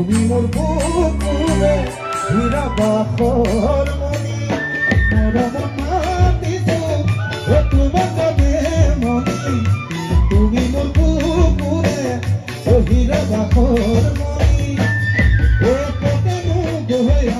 তুমি মোর বুকুরে হীরা বাখর Ela vai correr, mãe. Eu vou ter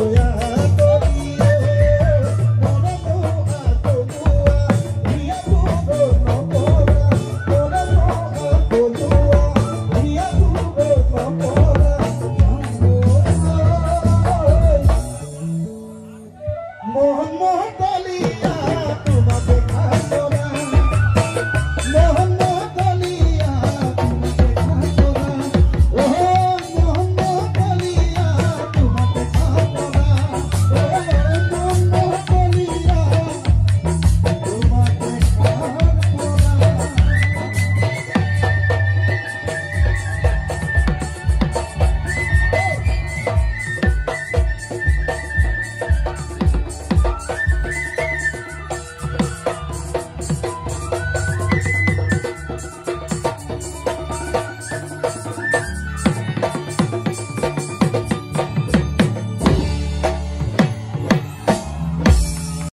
Oh yeah.